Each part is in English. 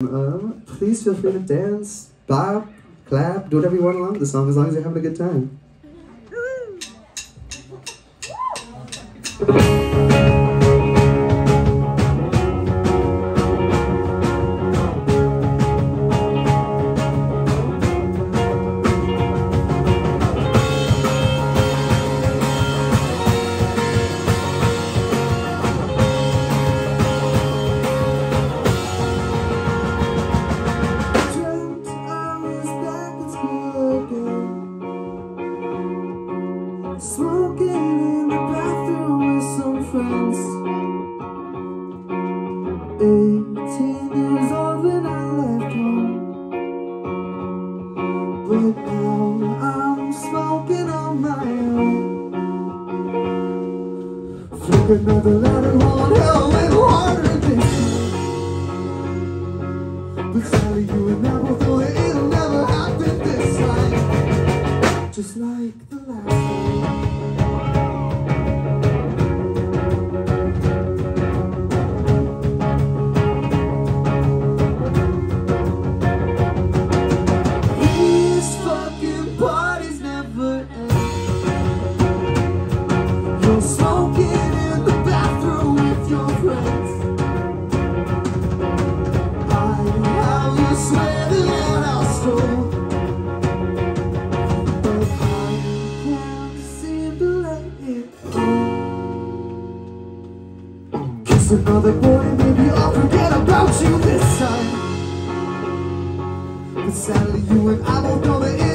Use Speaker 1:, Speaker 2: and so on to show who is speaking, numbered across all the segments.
Speaker 1: Um, please feel free to dance, bop, clap, do whatever you want along the song as long as you're having a good time. Smoking in the bathroom with some friends. 18 years old when I left home. But now I'm smoking on my own. Flick another letter. But you and I it'll never happen this time. Just like Kiss another boy, maybe I'll forget about you this time. But sadly, you and I both know that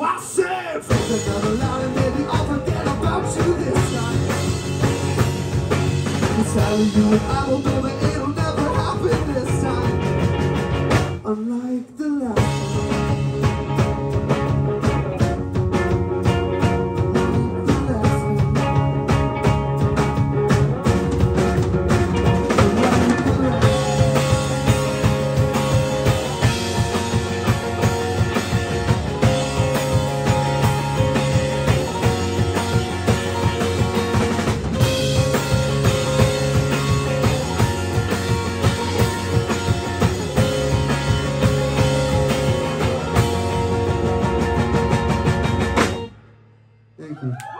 Speaker 1: I said, another and maybe I'll forget about you this time. It's you I will it'll never happen this time. Unlike the You.